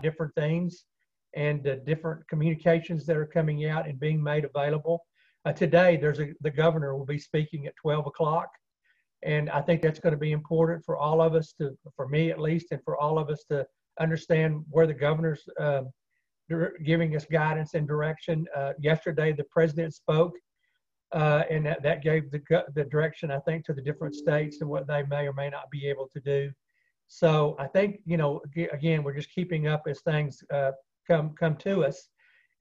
different things and uh, different communications that are coming out and being made available. Uh, today, there's a, the governor will be speaking at 12 o'clock. And I think that's going to be important for all of us to, for me at least, and for all of us to understand where the governor's uh, giving us guidance and direction. Uh, yesterday, the president spoke, uh, and that, that gave the, the direction, I think, to the different states and what they may or may not be able to do. So I think, you know, again, we're just keeping up as things uh, come come to us,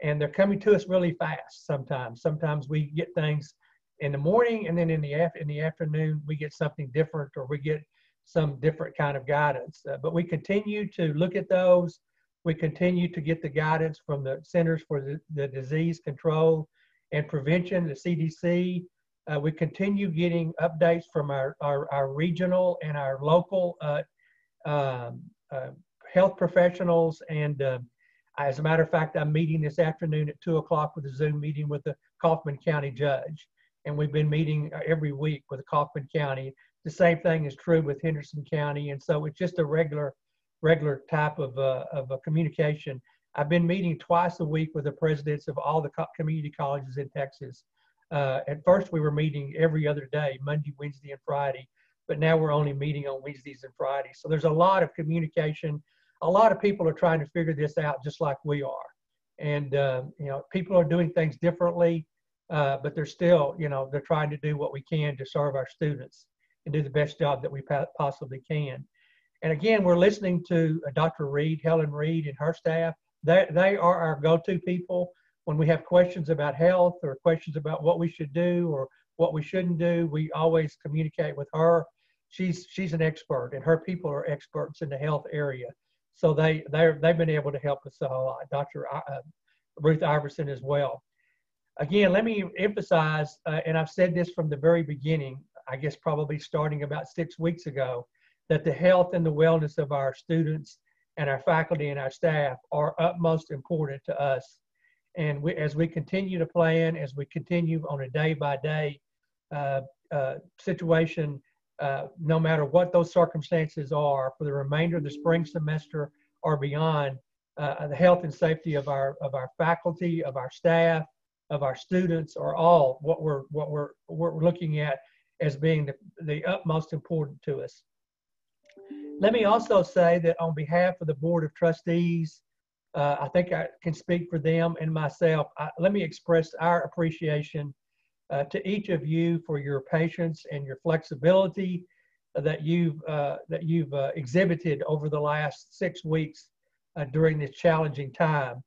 and they're coming to us really fast. Sometimes, sometimes we get things in the morning, and then in the af- in the afternoon we get something different, or we get some different kind of guidance. Uh, but we continue to look at those. We continue to get the guidance from the Centers for the, the Disease Control and Prevention, the CDC. Uh, we continue getting updates from our, our, our regional and our local uh, um, uh, health professionals and uh, as a matter of fact, I'm meeting this afternoon at two o'clock with a Zoom meeting with the Kaufman County judge. And we've been meeting uh, every week with Kaufman County. The same thing is true with Henderson County. And so it's just a regular, regular type of, uh, of a communication. I've been meeting twice a week with the presidents of all the co community colleges in Texas. Uh, at first, we were meeting every other day, Monday, Wednesday, and Friday, but now we're only meeting on Wednesdays and Fridays. So there's a lot of communication a lot of people are trying to figure this out just like we are. And, uh, you know, people are doing things differently, uh, but they're still, you know, they're trying to do what we can to serve our students and do the best job that we possibly can. And again, we're listening to uh, Dr. Reed, Helen Reed, and her staff. They, they are our go to people when we have questions about health or questions about what we should do or what we shouldn't do. We always communicate with her. She's, she's an expert, and her people are experts in the health area. So they they they've been able to help us a lot. Dr. Uh, Ruth Iverson as well. Again, let me emphasize, uh, and I've said this from the very beginning. I guess probably starting about six weeks ago, that the health and the wellness of our students and our faculty and our staff are utmost important to us. And we, as we continue to plan, as we continue on a day by day uh, uh, situation uh, no matter what those circumstances are for the remainder of the spring semester or beyond, uh, the health and safety of our of our faculty, of our staff, of our students are all what we're what we're what we're looking at as being the, the utmost important to us. Let me also say that on behalf of the Board of Trustees, uh, I think I can speak for them and myself. I, let me express our appreciation uh, to each of you for your patience and your flexibility that you've uh, that you've uh, exhibited over the last six weeks uh, during this challenging time.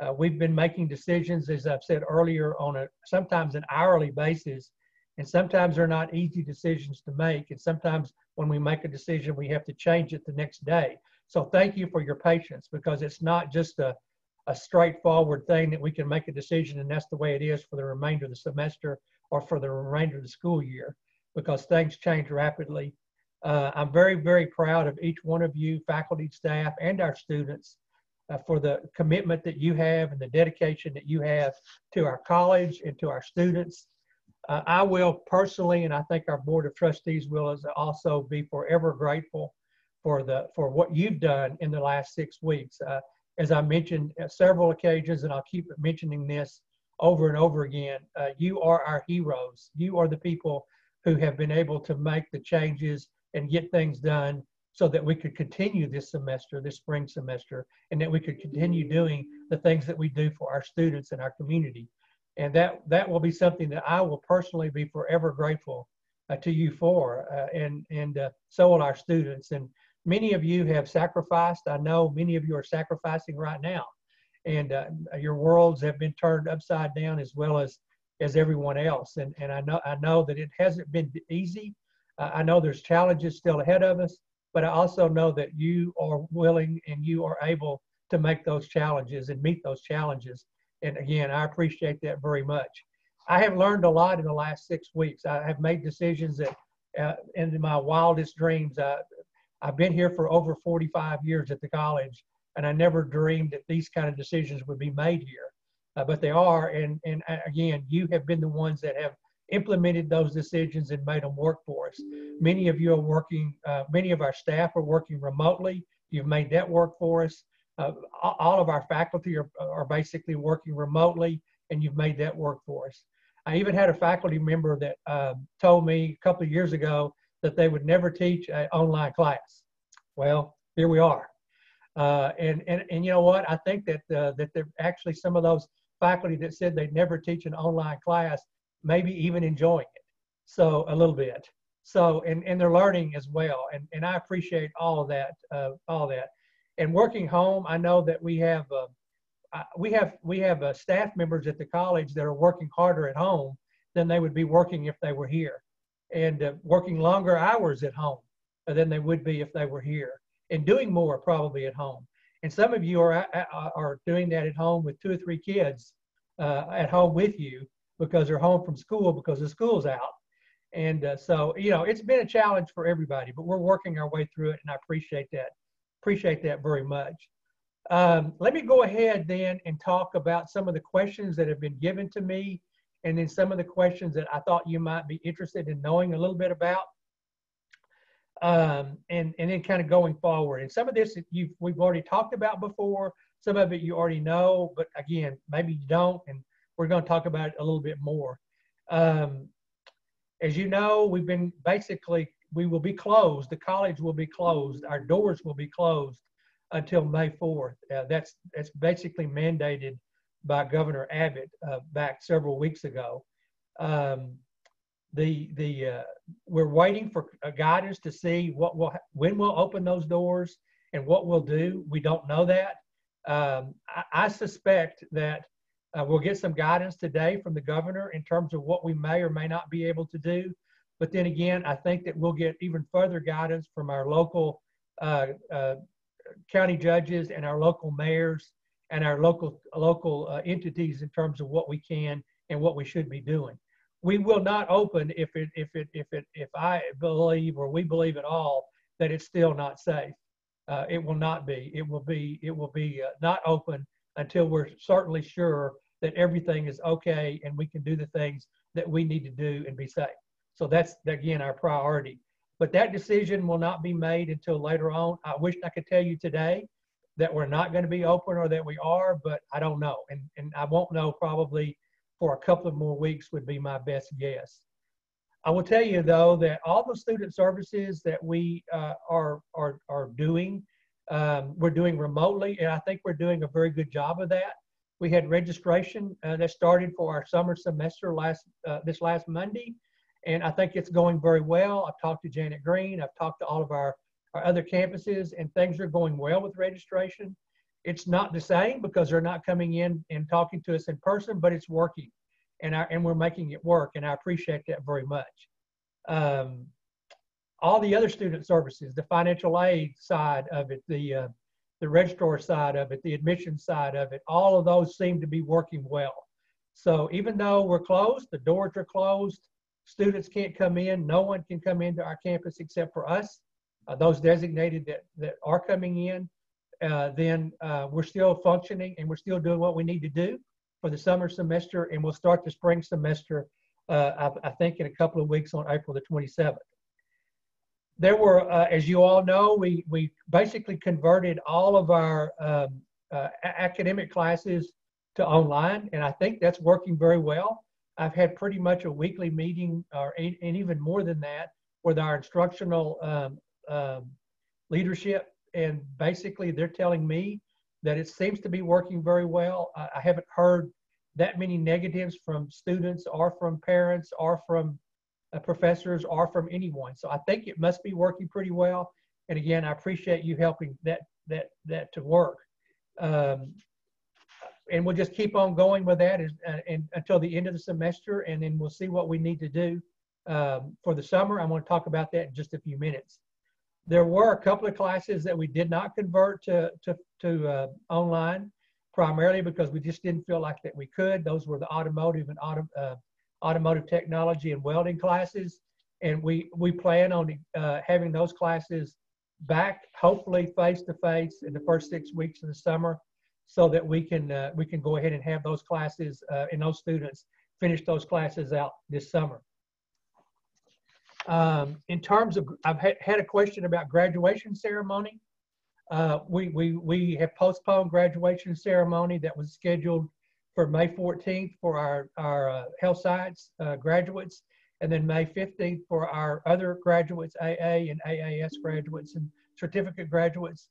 Uh, we've been making decisions, as I've said earlier, on a sometimes an hourly basis, and sometimes they're not easy decisions to make. And sometimes when we make a decision, we have to change it the next day. So thank you for your patience because it's not just a a straightforward thing that we can make a decision and that's the way it is for the remainder of the semester or for the remainder of the school year because things change rapidly. Uh, I'm very, very proud of each one of you, faculty, staff, and our students uh, for the commitment that you have and the dedication that you have to our college and to our students. Uh, I will personally, and I think our board of trustees will also be forever grateful for the for what you've done in the last six weeks. Uh, as I mentioned at several occasions, and I'll keep mentioning this over and over again, uh, you are our heroes. You are the people who have been able to make the changes and get things done so that we could continue this semester, this spring semester, and that we could continue doing the things that we do for our students and our community. And that, that will be something that I will personally be forever grateful uh, to you for, uh, and, and uh, so will our students. And many of you have sacrificed. I know many of you are sacrificing right now, and uh, your worlds have been turned upside down as well as as everyone else. And and I know I know that it hasn't been easy. Uh, I know there's challenges still ahead of us, but I also know that you are willing and you are able to make those challenges and meet those challenges. And again, I appreciate that very much. I have learned a lot in the last six weeks. I have made decisions that, uh, in my wildest dreams, uh, I've been here for over 45 years at the college, and I never dreamed that these kind of decisions would be made here. Uh, but they are, and, and uh, again, you have been the ones that have implemented those decisions and made them work for us. Many of you are working, uh, many of our staff are working remotely. You've made that work for us. uh, all of our faculty are, are basically working remotely, and you've made that work for us. I even had a faculty member that uh, told me a couple of years ago that they would never teach an online class. Well, here we are. Uh, and, and, and you know what? I think that, uh, that there actually some of those faculty that said they'd never teach an online class, maybe even enjoying it. So a little bit. So, and, and they're learning as well. And, and I appreciate all of that, uh, all that. And working home, I know that we have, uh, we have, we have uh, staff members at the college that are working harder at home than they would be working if they were here and uh, working longer hours at home than they would be if they were here and doing more probably at home. And some of you are, are doing that at home with two or three kids uh, at home with you because they're home from school because the school's out. And uh, so, you know, it's been a challenge for everybody, but we're working our way through it, and I appreciate that. Appreciate that very much. Um, let me go ahead then and talk about some of the questions that have been given to me, and then some of the questions that I thought you might be interested in knowing a little bit about um, and and then kind of going forward. And some of this you've we've already talked about before. Some of it you already know, but again, maybe you don't, and we're going to talk about it a little bit more. Um, as you know, we've been basically we will be closed. The college will be closed. Our doors will be closed until May 4th. Uh, that's that's basically mandated by Governor Abbott uh, back several weeks ago. Um, the the uh, we're waiting for guidance to see what will when we'll open those doors and what we'll do. We don't know that. Um, I, I, suspect that uh, we'll get some guidance today from the governor in terms of what we may or may not be able to do. But then again, I think that we'll get even further guidance from our local uh, uh county judges and our local mayors and our local local uh, entities in terms of what we can and what we should be doing we will not open if it if it if it if I believe or we believe at all that it's still not safe. Uh, it will not be. It will be. It will be uh, not open until we're certainly sure that everything is okay and we can do the things that we need to do and be safe. So that's again our priority. But that decision will not be made until later on. I wish I could tell you today that we're not going to be open or that we are, but I don't know, and and I won't know probably for a couple of more weeks would be my best guess. I will tell you though that all the student services that we uh, are, are, are doing, um, we're doing remotely, and I think we're doing a very good job of that. We had registration uh, that started for our summer semester last uh, this last Monday, and I think it's going very well. I've talked to Janet Green, I've talked to all of our, our other campuses, and things are going well with registration. It's not the same because they're not coming in and talking to us in person, but it's working, and I, and we're making it work, and I appreciate that very much. Um, all the other student services, the financial aid side of it, the uh, the registrar side of it, the admission side of it, all of those seem to be working well. So even though we're closed, the doors are closed, students can't come in, no one can come into our campus except for us, uh, those designated that, that are coming in uh, then uh, we're still functioning and we're still doing what we need to do for the summer semester, and we'll start the spring semester, uh, I, I, think, in a couple of weeks on April the 27th. There were, uh, as you all know, we, we basically converted all of our um, uh, academic classes to online, and I think that's working very well. I've had pretty much a weekly meeting, or and even more than that, with our instructional um, um leadership and basically they're telling me that it seems to be working very well. I, I haven't heard that many negatives from students or from parents or from uh, professors or from anyone. So I think it must be working pretty well. And again, I appreciate you helping that that that to work. Um, and we'll just keep on going with that as, uh, and, until the end of the semester, and then we'll see what we need to do um, for the summer. I'm going to talk about that in just a few minutes. There were a couple of classes that we did not convert to, to, to uh, online, primarily because we just didn't feel like that we could. Those were the automotive and auto, uh, automotive technology and welding classes. And we, we plan on uh, having those classes back, hopefully face to face in the first six weeks of the summer so that we can, uh, we can go ahead and have those classes uh, and those students finish those classes out this summer. Um, in terms of, I've had, had a question about graduation ceremony. Uh, we, we, we have postponed graduation ceremony that was scheduled for May 14th for our, our uh, health science uh, graduates, and then May 15th for our other graduates, AA and AAS graduates and certificate graduates.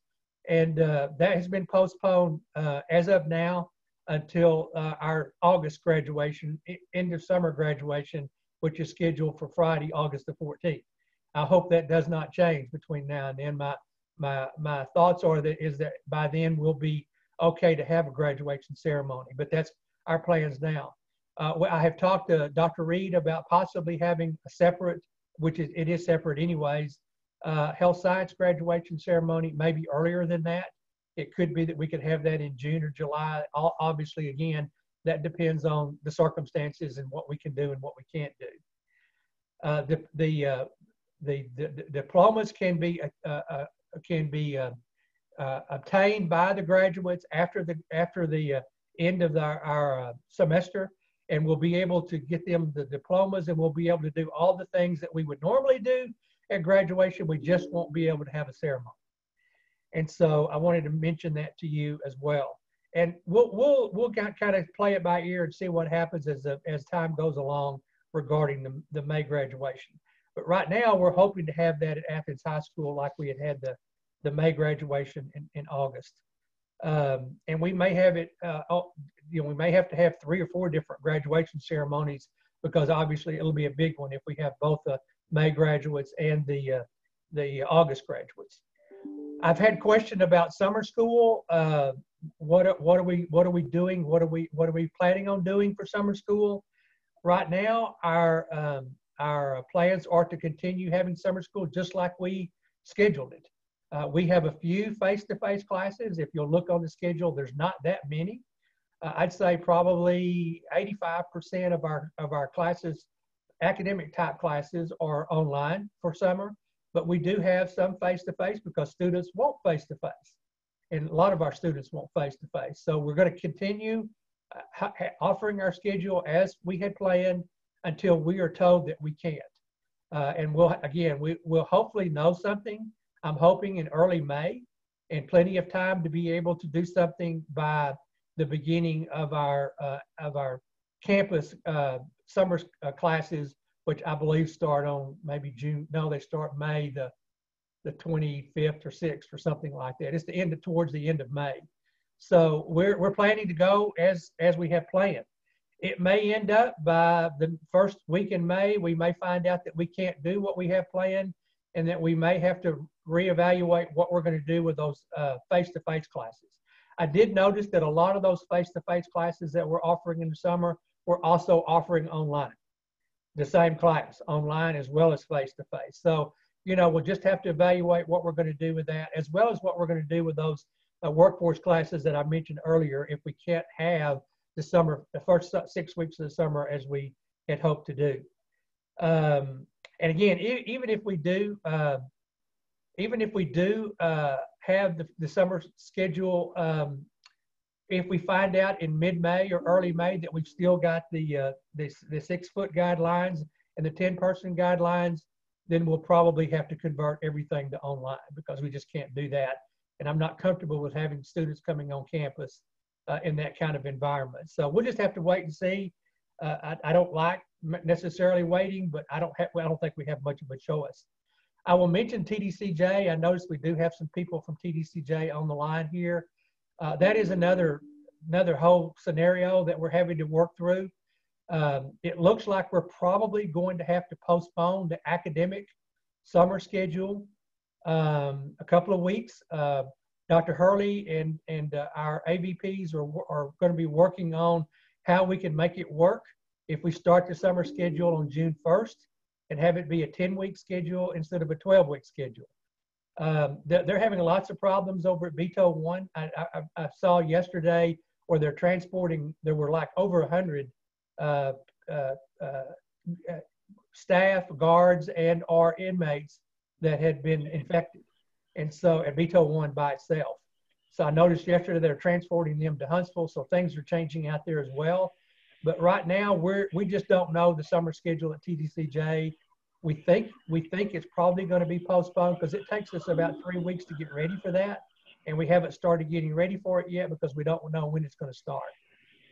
And uh, that has been postponed uh, as of now until uh, our August graduation, end of summer graduation, which is scheduled for Friday, August the 14th. I hope that does not change between now and then. My my my thoughts are that is that by then we'll be okay to have a graduation ceremony, but that's our plans now. Uh, I have talked to Dr. Reed about possibly having a separate, which is it is separate anyways, uh, health science graduation ceremony, maybe earlier than that. It could be that we could have that in June or July. Obviously, again, that depends on the circumstances and what we can do and what we can't do. Uh, the the, uh, the, the, the diplomas can be uh, uh can be uh, uh, obtained by the graduates after the after the end of our, our semester, and we'll be able to get them the diplomas, and we'll be able to do all the things that we would normally do at graduation. We just won't be able to have a ceremony. And so I wanted to mention that to you as well. And we'll we'll we'll kind of play it by ear and see what happens as the, as time goes along regarding the, the May graduation. But right now we're hoping to have that at Athens High School like we had had the the May graduation in, in August. Um, and we may have it, uh, you know, we may have to have three or four different graduation ceremonies because obviously it'll be a big one if we have both the May graduates and the uh, the August graduates. I've had question about summer school. Uh, what what are we what are we doing? What are we what are we planning on doing for summer school? Right now, our um, our plans are to continue having summer school just like we scheduled it. Uh, we have a few face-to-face classes. If you'll look on the schedule, there's not that many. Uh, I'd say probably 85% of our of our classes, academic type classes, are online for summer but we do have some face-to-face because students want face-to-face. And a lot of our students want face-to-face. So we're going to continue uh, offering our schedule as we had planned until we are told that we can't. Uh, and we'll, again, we, will hopefully know something. I'm hoping in early May and plenty of time to be able to do something by the beginning of our, uh, of our campus uh, summer uh, classes which I believe start on maybe June. No, they start May the the 25th or 6th or something like that. It's the end of, towards the end of May. So we're we're planning to go as as we have planned. It may end up by the first week in May, we may find out that we can't do what we have planned and that we may have to reevaluate what we're going to do with those uh, face-to-face classes. I did notice that a lot of those face-to-face classes that we're offering in the summer we're also offering online the same class online as well as face to face. So, you know, we'll just have to evaluate what we're going to do with that, as well as what we're going to do with those uh, workforce classes that I mentioned earlier. If we can't have the summer, the first six weeks of the summer as we had hoped to do. Um, and again, e- even if we do, uh, even if we do uh, have the, the summer schedule um, if we find out in mid-May or early May that we've still got the uh, the, the six-foot guidelines and the 10-person guidelines, then we'll probably have to convert everything to online because we just can't do that. And I'm not comfortable with having students coming on campus uh, in that kind of environment. So we'll just have to wait and see. Uh, I, I, don't like necessarily waiting, but I don't have, well, I don't think we have much of a choice. I will mention TDCJ. I noticed we do have some people from TDCJ on the line here. Uh, that is another another whole scenario that we're having to work through. Um, it looks like we're probably going to have to postpone the academic summer schedule um, a couple of weeks. Uh, Dr. Hurley and, and uh, our AVPs are, are going to be working on how we can make it work if we start the summer schedule on June 1st and have it be a 10 week schedule instead of a 12 week schedule. Um, they're, they're, having lots of problems over at Beto 1. I, I, I, saw yesterday where they're transporting, there were like over 100 uh, uh, uh, staff, guards, and our inmates that had been infected, and so at Beto One by itself. So I noticed yesterday they're transporting them to Huntsville, so things are changing out there as well. But right now, we're we just don't know the summer schedule at TDCJ we think we think it's probably going to be postponed because it takes us about three weeks to get ready for that. and we haven't started getting ready for it yet because we don't know when it's going to start.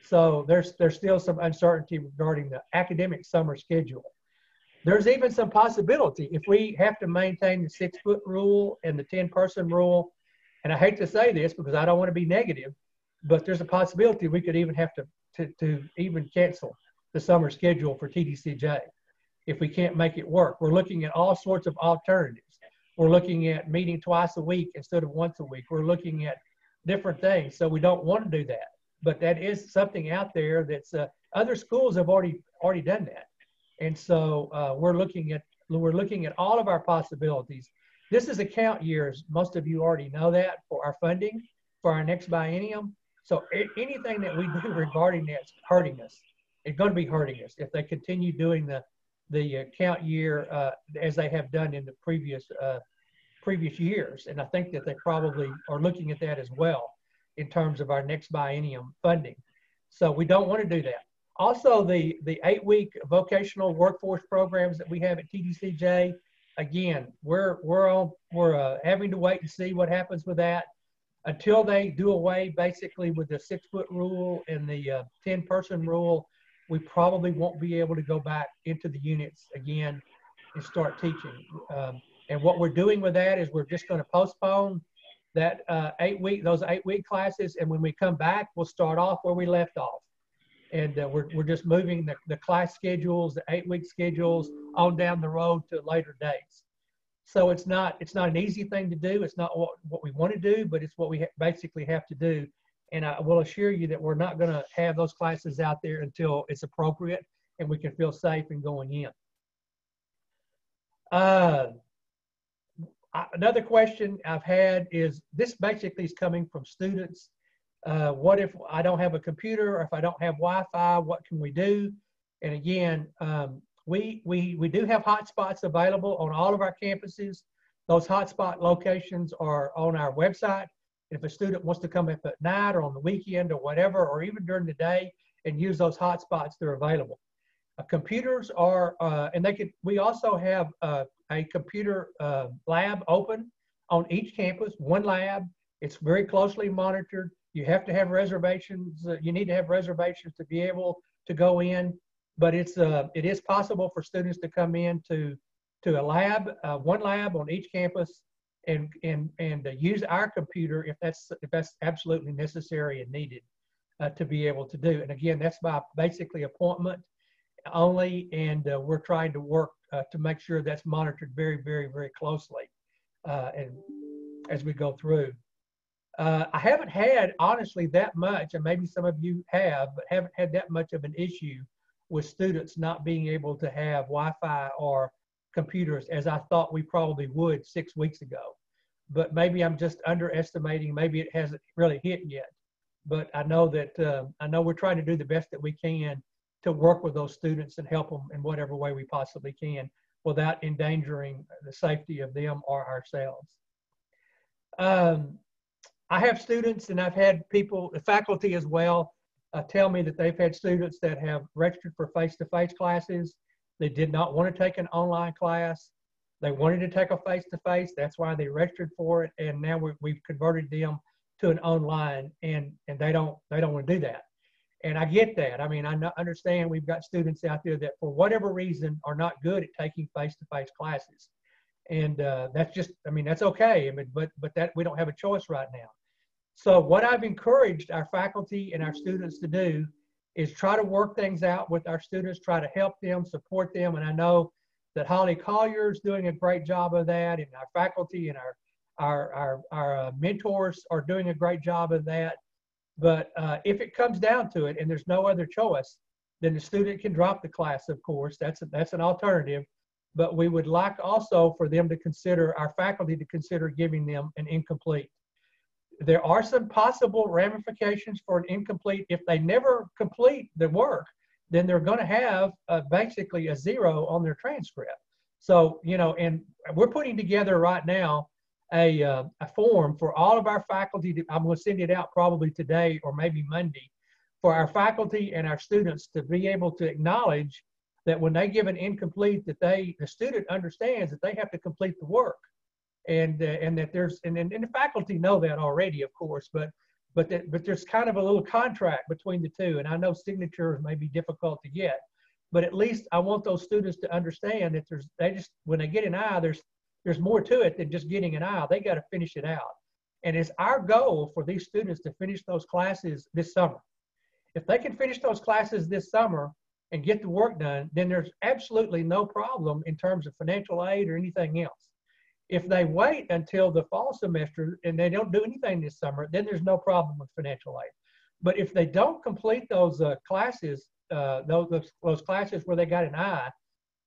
So there's there's still some uncertainty regarding the academic summer schedule. There's even some possibility if we have to maintain the six foot rule and the 10 person rule. And I hate to say this because I don't want to be negative, but there's a possibility we could even have to, to, to even cancel the summer schedule for TDCJ if we can't make it work. We're looking at all sorts of alternatives. We're looking at meeting twice a week instead of once a week. We're looking at different things. So we don't want to do that. But that is something out there that's uh, other schools have already already done that. And so uh, we're looking at we're looking at all of our possibilities. This is account years. Most of you already know that for our funding for our next biennium. So anything that we do regarding that's hurting us. It's going to be hurting us if they continue doing the the account year uh, as they have done in the previous uh, previous years. And I think that they probably are looking at that as well in terms of our next biennium funding. So we don't want to do that. Also, the, the eight week vocational workforce programs that we have at TDCJ, again, we're, we're, we're uh, having to wait and see what happens with that until they do away basically with the six foot rule and the uh, 10 person rule. We probably won't be able to go back into the units again and start teaching. Um, and what we're doing with that is we're just going to postpone that uh, eight week, those eight week classes. And when we come back, we'll start off where we left off and uh, we're, we're just moving the, the class schedules, the eight week schedules on down the road to later dates. So it's not it's not an easy thing to do. It's not what, what we want to do, but it's what we ha basically have to do. And I will assure you that we're not going to have those classes out there until it's appropriate and we can feel safe in going in. Uh, another question I've had is this basically is coming from students uh, what if I don't have a computer or if I don't have Wi-Fi, what can we do? And again, um, we, we, we do have hotspots available on all of our campuses. Those hotspot locations are on our website. If a student wants to come up at night or on the weekend or whatever, or even during the day and use those hotspots, they're available. Uh, computers are, uh, and they could, we also have uh, a computer uh, lab open on each campus, one lab. It's very closely monitored. You have to have reservations. Uh, you need to have reservations to be able to go in. But it's uh, it is possible for students to come in to to a lab, uh, one lab on each campus, and and and uh, use our computer if that's if that's absolutely necessary and needed uh, to be able to do. And again, that's by basically appointment only, and uh, we're trying to work uh, to make sure that's monitored very, very, very closely, uh, and as we go through. Uh, I haven't had, honestly, that much, and maybe some of you have, but haven't had that much of an issue with students not being able to have Wi Fi or computers as I thought we probably would six weeks ago. But maybe I'm just underestimating, maybe it hasn't really hit yet. But I know that uh, I know we're trying to do the best that we can to work with those students and help them in whatever way we possibly can without endangering the safety of them or ourselves. Um, I have students and I've had people, the faculty as well, uh, tell me that they've had students that have registered for face-to-face classes. They did not want to take an online class. They wanted to take a face-to-face. That's why they registered for it. And now we, we've converted them to an online and, and they don't, they don't want to do that. And I get that. I mean, I understand we've got students out there that for whatever reason are not good at taking face-to-face classes. And uh, that's just, I mean, that's okay. I mean, but, but that we don't have a choice right now. So what I've encouraged our faculty and our students to do is try to work things out with our students, try to help them, support them. And I know that Holly Collier is doing a great job of that, and our faculty and our our our, our uh, mentors are doing a great job of that. But uh, if it comes down to it, and there's no other choice, then the student can drop the class. Of course, that's a, that's an alternative. But we would like also for them to consider our faculty to consider giving them an incomplete there are some possible ramifications for an incomplete. If they never complete the work, then they're going to have uh, basically a zero on their transcript. So, you know, and we're putting together right now a, uh, a form for all of our faculty. To, I'm going to send it out probably today or maybe Monday for our faculty and our students to be able to acknowledge that when they give an incomplete, that they the student understands that they have to complete the work and uh, and that there's and, and, and the faculty know that already, of course, but but that but there's kind of a little contract between the two, and I know signatures may be difficult to get, but at least I want those students to understand that there's they just when they get an I, there's there's more to it than just getting an I. They got to finish it out, and it's our goal for these students to finish those classes this summer. If they can finish those classes this summer and get the work done, then there's absolutely no problem in terms of financial aid or anything else. If they wait until the fall semester and they don't do anything this summer, then there's no problem with financial aid. But if they don't complete those uh, classes, uh, those, those, those classes where they got an I,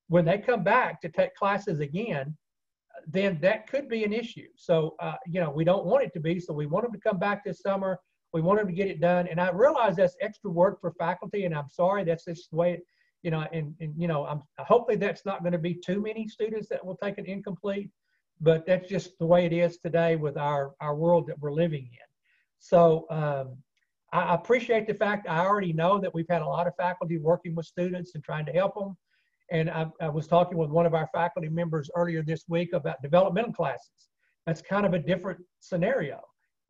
when they come back to take classes again, then that could be an issue. So, uh, you know, we don't want it to be. So we want them to come back this summer. We want them to get it done. And I realize that's extra work for faculty, and I'm sorry that's just the way, it, you know, and, and you know, I'm hopefully that's not going to be too many students that will take an incomplete but that's just the way it is today with our, our world that we're living in. So um, I appreciate the fact I already know that we've had a lot of faculty working with students and trying to help them. And I, I was talking with one of our faculty members earlier this week about developmental classes. That's kind of a different scenario.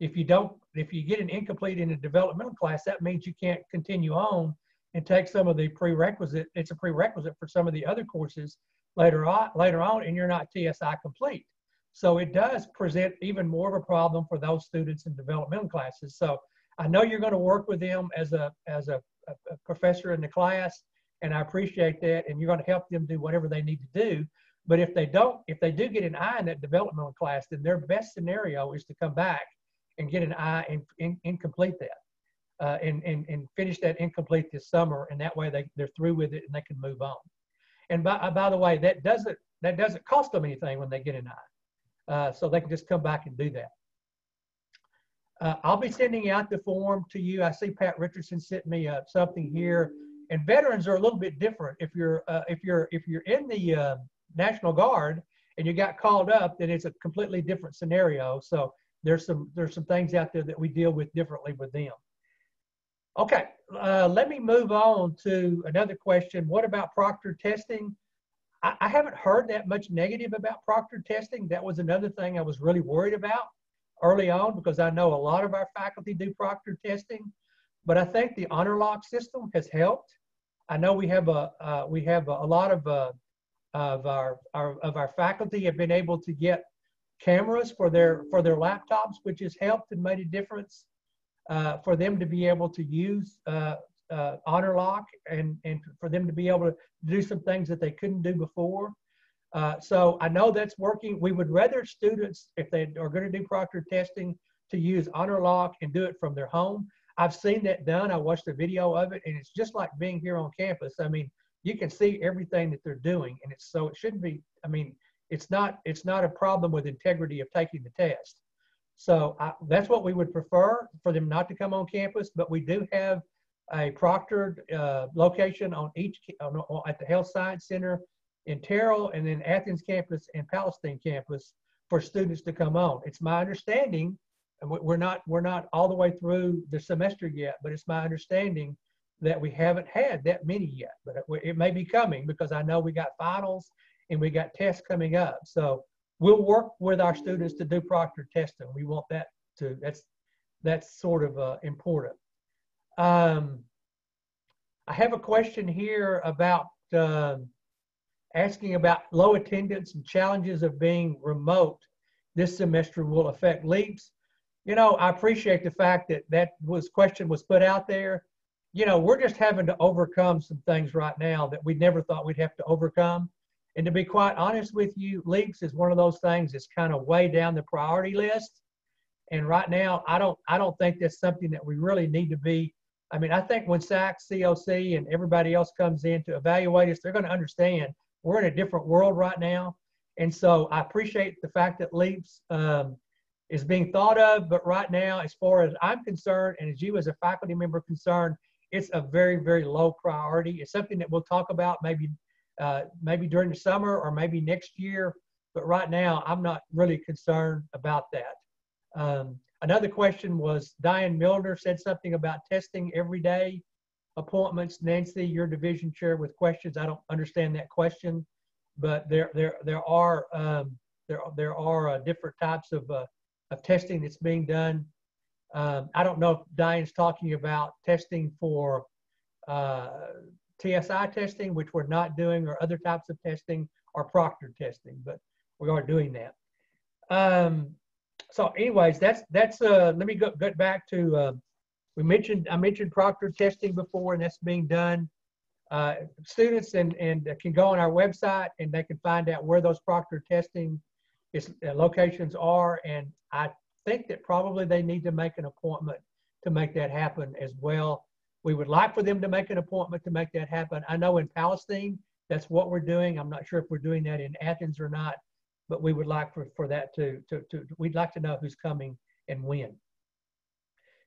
If you don't, if you get an incomplete in a developmental class, that means you can't continue on and take some of the prerequisite. It's a prerequisite for some of the other courses later on, later on, and you're not TSI complete. So it does present even more of a problem for those students in developmental classes. So I know you're going to work with them as a as a, a professor in the class, and I appreciate that. And you're going to help them do whatever they need to do. But if they don't, if they do get an I in that developmental class, then their best scenario is to come back and get an I and, and, and complete that, uh, and, and and finish that incomplete this summer. And that way they they're through with it and they can move on. And by by the way, that doesn't that doesn't cost them anything when they get an I. Uh, so they can just come back and do that. Uh, I'll be sending out the form to you. I see Pat Richardson sent me uh, something here, and veterans are a little bit different. If you're uh, if you're if you're in the uh, National Guard and you got called up, then it's a completely different scenario. So there's some there's some things out there that we deal with differently with them. Okay, uh, let me move on to another question. What about proctor testing? I, I haven't heard that much negative about proctor testing. That was another thing I was really worried about early on because I know a lot of our faculty do proctor testing, but I think the Honorlock system has helped. I know we have a uh, we have a, a lot of uh, of our, our of our faculty have been able to get cameras for their for their laptops, which has helped and made a difference uh, for them to be able to use uh, uh, Honorlock and, and for them to be able to do some things that they couldn't do before. Uh, so I know that's working. We would rather students, if they are going to do proctor testing, to use Honorlock and do it from their home. I've seen that done. I watched the video of it, and it's just like being here on campus. I mean, you can see everything that they're doing, and it's so it shouldn't be. I mean, it's not it's not a problem with integrity of taking the test. So I, that's what we would prefer for them not to come on campus. But we do have a proctored uh, location on each on, on, at the Health Science Center in Terrell and then Athens campus and Palestine campus for students to come on. It's my understanding, and we're not we're not all the way through the semester yet, but it's my understanding that we haven't had that many yet. But it, it may be coming because I know we got finals and we got tests coming up. So we'll work with our students to do proctor testing. We want that to that's that's sort of uh, important. Um, I have a question here about uh, asking about low attendance and challenges of being remote this semester will affect LEAPS. You know, I appreciate the fact that that was question was put out there. You know, we're just having to overcome some things right now that we never thought we'd have to overcome. And to be quite honest with you, LEAPS is one of those things that's kind of way down the priority list. And right now, I don't I don't think that's something that we really need to be I mean, I think when SACS, COC, and everybody else comes in to evaluate us, they're going to understand we're in a different world right now. And so I appreciate the fact that LEAPS um, is being thought of, but right now, as far as I'm concerned, and as you as a faculty member concerned, it's a very, very low priority. It's something that we'll talk about maybe, uh, maybe during the summer or maybe next year. But right now, I'm not really concerned about that. Um, Another question was Diane Milner said something about testing every day appointments. Nancy, your division chair with questions. I don't understand that question, but there there there are um, there there are uh, different types of uh, of testing that's being done. Um, I don't know if Diane's talking about testing for uh, TSI testing, which we're not doing, or other types of testing, or proctor testing, but we are doing that. Um, so, anyways, that's that's. Uh, let me go get back to. Uh, we mentioned I mentioned proctor testing before, and that's being done. Uh, students and and can go on our website and they can find out where those proctor testing is, uh, locations are, and I think that probably they need to make an appointment to make that happen as well. We would like for them to make an appointment to make that happen. I know in Palestine, that's what we're doing. I'm not sure if we're doing that in Athens or not, but we would like for, for that to, to, to, we'd like to know who's coming and when.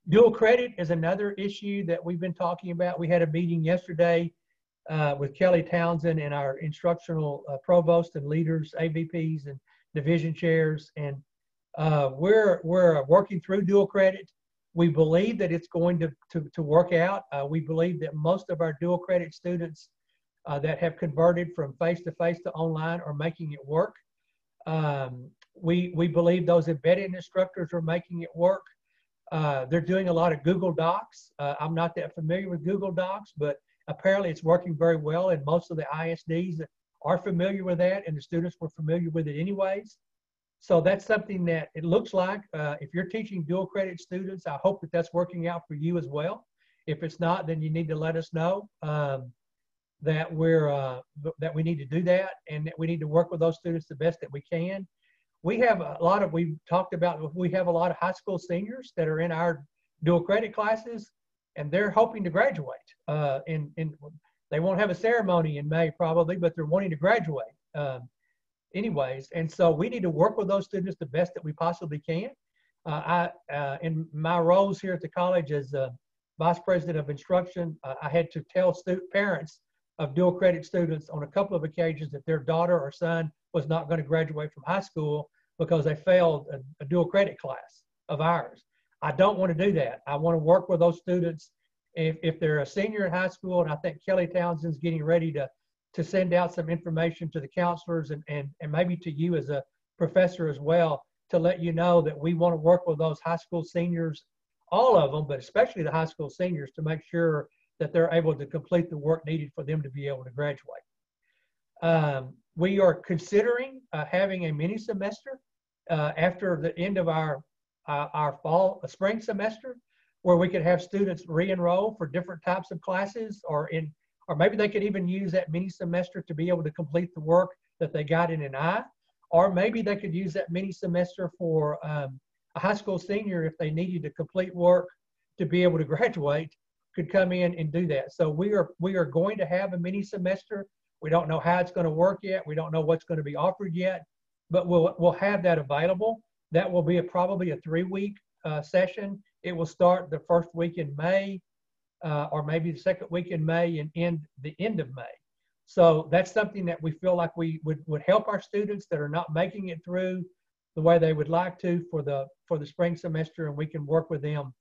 Dual credit is another issue that we've been talking about. We had a meeting yesterday uh, with Kelly Townsend and our instructional uh, provost and leaders, AVPs and division chairs, and uh, we're we're working through dual credit. We believe that it's going to to, to work out. Uh, we believe that most of our dual credit students uh, that have converted from face to face to online are making it work. Um, we we believe those embedded instructors are making it work. Uh, they're doing a lot of Google Docs. Uh, I'm not that familiar with Google Docs, but apparently it's working very well, and most of the ISDs are familiar with that, and the students were familiar with it anyways. So that's something that it looks like uh, if you're teaching dual credit students, I hope that that's working out for you as well. If it's not, then you need to let us know um, that we're uh, that we need to do that and that we need to work with those students the best that we can. We have a lot of we've talked about we have a lot of high school seniors that are in our dual credit classes, and they're hoping to graduate. Uh, in they won't have a ceremony in May probably, but they're wanting to graduate. Um, anyways. And so we need to work with those students the best that we possibly can. Uh, I, uh, in my roles here at the college as a vice president of instruction, uh, I had to tell stu- parents of dual credit students on a couple of occasions that their daughter or son was not going to graduate from high school because they failed a, a dual credit class of ours. I don't want to do that. I want to work with those students. If, if they're a senior in high school, and I think Kelly Townsend's getting ready to to send out some information to the counselors and, and, and maybe to you as a professor as well to let you know that we want to work with those high school seniors, all of them, but especially the high school seniors to make sure that they're able to complete the work needed for them to be able to graduate. Um, we are considering uh, having a mini semester uh, after the end of our uh, our fall uh, spring semester, where we could have students re-enroll for different types of classes or in or maybe they could even use that mini semester to be able to complete the work that they got in an I, or maybe they could use that mini semester for um, a high school senior if they needed to complete work to be able to graduate could come in and do that. So we are we are going to have a mini semester. We don't know how it's going to work yet. We don't know what's going to be offered yet, but we'll we'll have that available. That will be a, probably a three week uh, session. It will start the first week in May uh, or maybe the second week in May and end the end of May. So that's something that we feel like we would, would help our students that are not making it through the way they would like to for the for the spring semester, and we can work with them.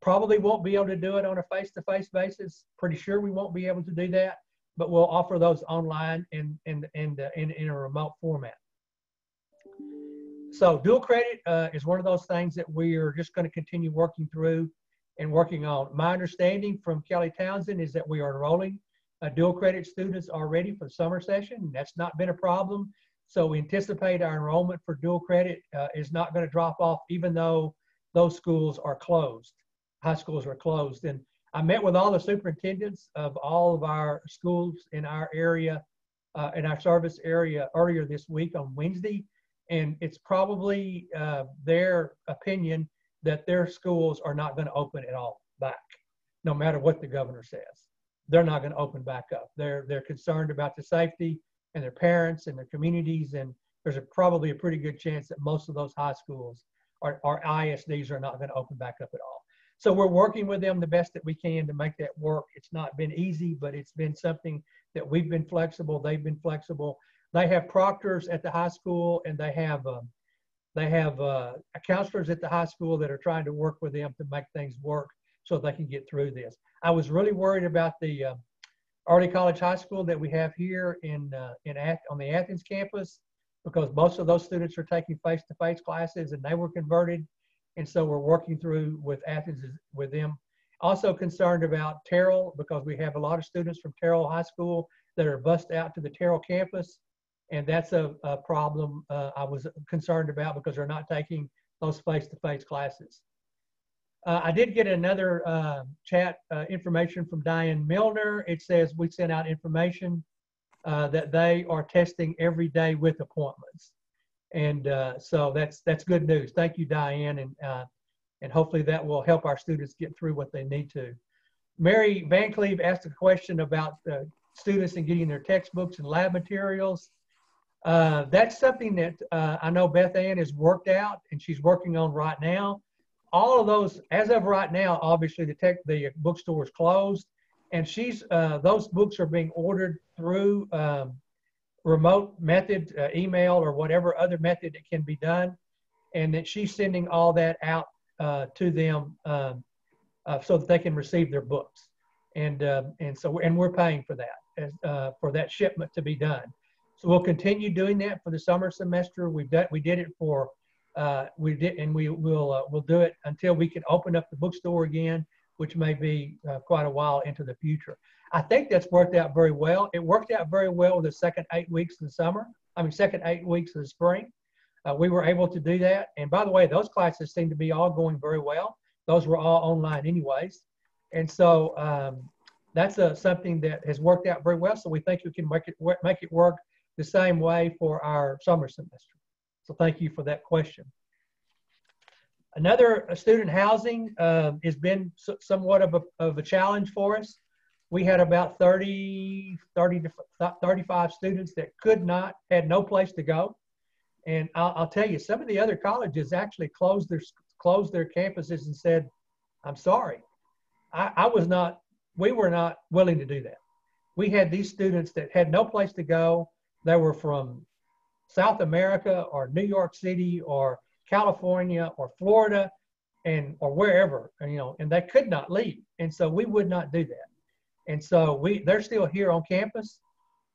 Probably won't be able to do it on a face-to-face basis. Pretty sure we won't be able to do that, but we'll offer those online and and and uh, in, in a remote format. So dual credit uh, is one of those things that we are just going to continue working through and working on. My understanding from Kelly Townsend is that we are enrolling uh, dual credit students already for the summer session. That's not been a problem. So we anticipate our enrollment for dual credit uh, is not going to drop off even though those schools are closed. High schools are closed. And I met with all the superintendents of all of our schools in our area, uh, in our service area earlier this week on Wednesday. And it's probably uh, their opinion that their schools are not going to open at all back, no matter what the governor says. They're not going to open back up. They're they're concerned about the safety and their parents and their communities, and there's a, probably a pretty good chance that most of those high schools or, or ISDs are not going to open back up at all. So we're working with them the best that we can to make that work. It's not been easy, but it's been something that we've been flexible. They've been flexible. They have proctors at the high school, and they have um, they have uh, counselors at the high school that are trying to work with them to make things work so they can get through this. I was really worried about the uh, early college high school that we have here in uh, in on the Athens campus. because most of those students are taking face-to-face classes and they were converted. And so we're working through with Athens with them. Also concerned about Terrell because we have a lot of students from Terrell High School that are bused out to the Terrell campus. And that's a, a problem uh, I was concerned about because they're not taking those face-to-face classes. Uh, I did get another uh, chat uh, information from Diane Milner. It says we sent out information uh, that they are testing every day with appointments, and uh, so that's that's good news. Thank you, Diane, and and hopefully that will help our students get through what they need to. Mary Van Cleve asked a question about students and getting their textbooks and lab materials. That's something that I know Beth Ann has worked out, and she's working on right now. All of those, as of right now, obviously the tech, the bookstore is closed, and she's uh, those books are being ordered through um, remote method, uh, email or whatever other method that can be done, and that she's sending all that out uh, to them um, uh, so that they can receive their books, and um, and so and we're paying for that as, uh, for that shipment to be done. So we'll continue doing that for the summer semester. We've done we did it for uh, we did, and we will uh, we'll do it until we can open up the bookstore again, which may be uh, quite a while into the future. I think that's worked out very well. It worked out very well with the second eight weeks of the summer. I mean, second eight weeks of the spring. Uh, we were able to do that. And by the way, those classes seem to be all going very well. Those were all online, anyways. And so um, that's a, uh, something that has worked out very well. So we think we can make it make it work the same way for our summer semester. So thank you for that question. Another uh, student housing uh, has been somewhat of a, of a challenge for us. We had about 30, 30 to 35 students that could not, had no place to go. And I'll, I'll tell you, some of the other colleges actually closed their, closed their campuses and said, I'm sorry. I, I was not, we were not willing to do that. We had these students that had no place to go. They were from South America or New York City or California or Florida and or wherever, and, you know, and they could not leave. And so we would not do that. And so we they're still here on campus.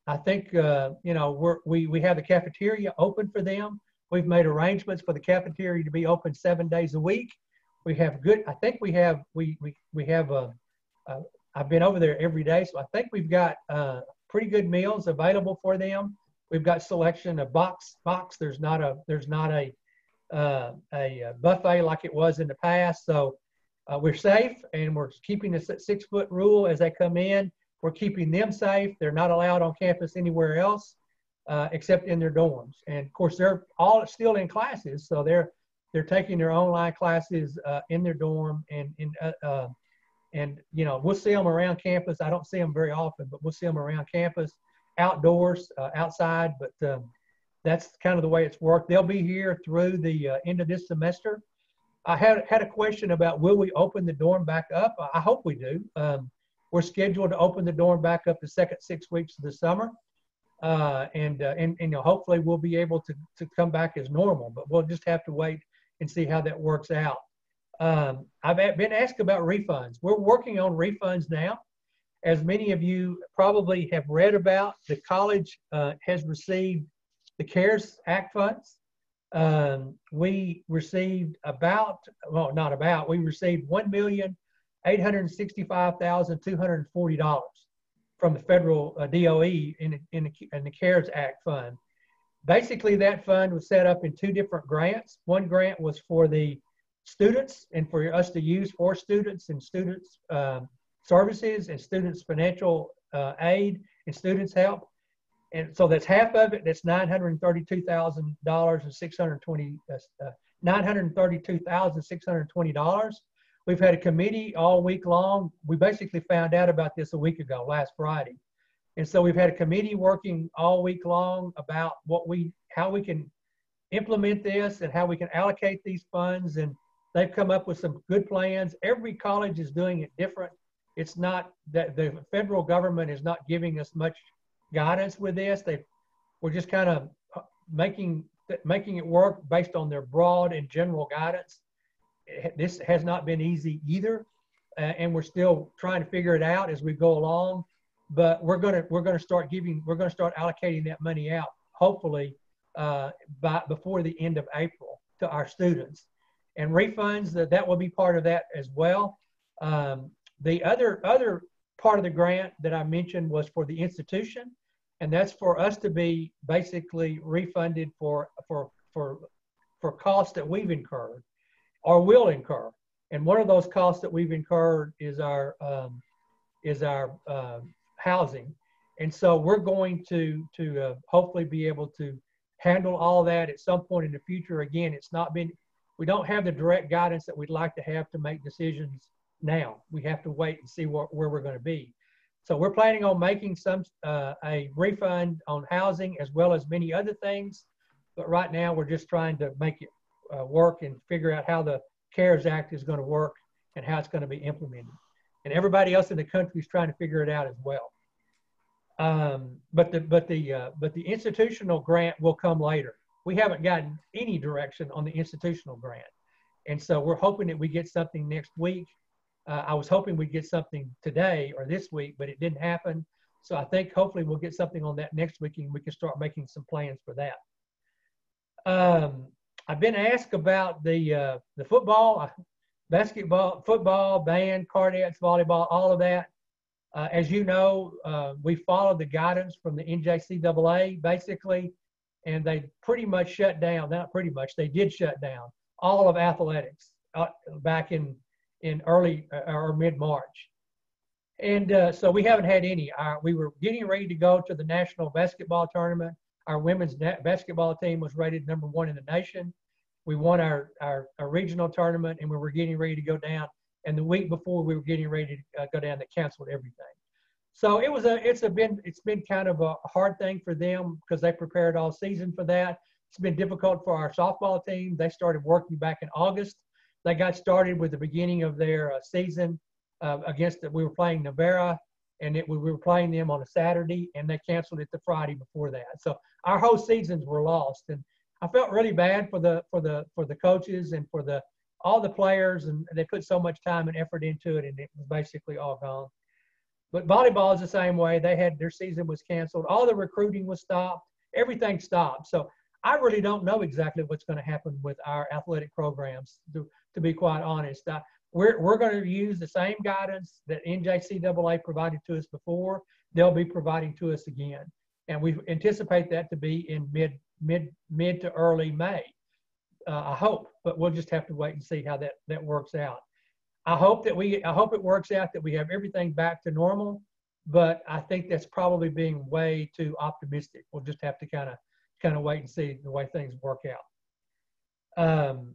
I think uh, you know we're, we we have the cafeteria open for them. We've made arrangements for the cafeteria to be open seven days a week. We have good. I think we have we we we have a. a I've been over there every day, so I think we've got uh, pretty good meals available for them. We've got selection of box box. There's not a there's not a uh, a uh, buffet like it was in the past. So uh, we're safe and we're keeping the six foot rule as they come in. We're keeping them safe. They're not allowed on campus anywhere else uh, except in their dorms. And of course, they're all still in classes, so they're they're taking their online classes uh, in their dorm and in uh, and you know we'll see them around campus. I don't see them very often, but we'll see them around campus outdoors, uh, outside, but um, that's kind of the way it's worked. They'll be here through the uh, end of this semester. I had had a question about will we open the dorm back up? I hope we do. Um, we're scheduled to open the dorm back up the second six weeks of the summer, uh, and, uh, and and you know hopefully we'll be able to to come back as normal. But we'll just have to wait and see how that works out. Um, I've been asked about refunds. We're working on refunds now as many of you probably have read about, the college uh, has received the CARES Act funds. Um, we received about, well, not about, we received $1,865,240 from the federal uh, DOE in, in, in the CARES Act fund. Basically, that fund was set up in two different grants. One grant was for the students and for us to use for students and students um, services and students' financial uh, aid and students' help. And so that's half of it. That's $932,000 and 620, uh, uh $932,620. We've had a committee all week long. We basically found out about this a week ago, last Friday. And so we've had a committee working all week long about what we, how we can implement this and how we can allocate these funds. And they've come up with some good plans. Every college is doing it different it's not that the federal government is not giving us much guidance with this. They we're just kind of making making it work based on their broad and general guidance. This has not been easy either, uh, and we're still trying to figure it out as we go along. But we're gonna we're gonna start giving we're gonna start allocating that money out hopefully uh, by before the end of April to our students, and refunds that that will be part of that as well. Um, the other other part of the grant that I mentioned was for the institution, and that's for us to be basically refunded for for for for costs that we've incurred or will incur. And one of those costs that we've incurred is our um, is our uh, housing. And so we're going to to uh, hopefully be able to handle all that at some point in the future. Again, it's not been we don't have the direct guidance that we'd like to have to make decisions now. We have to wait and see what, where we're going to be. So we're planning on making some uh, a refund on housing as well as many other things. But right now we're just trying to make it uh, work and figure out how the CARES Act is going to work and how it's going to be implemented. And everybody else in the country is trying to figure it out as well. Um, but the but the uh, but the institutional grant will come later. We haven't gotten any direction on the institutional grant, and so we're hoping that we get something next week. Uh, I was hoping we'd get something today or this week, but it didn't happen. So I think hopefully we'll get something on that next week, and we can start making some plans for that. Um, I've been asked about the uh, the football, basketball, football, band, cardettes, volleyball, all of that. Uh, as you know, uh, we followed the guidance from the NJCAA basically, and they pretty much shut down. Not pretty much, they did shut down all of athletics uh, back in in early uh, or mid March. And uh, so we haven't had any. Our, we were getting ready to go to the national basketball tournament. Our women's basketball team was rated number one in the nation. We won our, our, our regional tournament and we were getting ready to go down and the week before we were getting ready to uh, go down, they canceled everything. So it was a, it's a been, it's been kind of a hard thing for them because they prepared all season for that. It's been difficult for our softball team. They started working back in August. They got started with the beginning of their uh, season uh, against the, we were playing Navarro and it, we were playing them on a Saturday and they canceled it the Friday before that. So our whole seasons were lost. And I felt really bad for the, for the, for the coaches and for the, all the players and they put so much time and effort into it and it was basically all gone. But volleyball is the same way. They had their season was canceled. All the recruiting was stopped. Everything stopped. So I really don't know exactly what's going to happen with our athletic programs, to, be quite honest. I, we're, we're going to use the same guidance that NJCAA provided to us before. They'll be providing to us again. And we anticipate that to be in mid, mid, mid to early May uh, I hope, but we'll just have to wait and see how that, that works out. I hope that we, I hope it works out that we have everything back to normal, but I think that's probably being way too optimistic. We'll just have to kind of, kind of wait and see the way things work out. Um,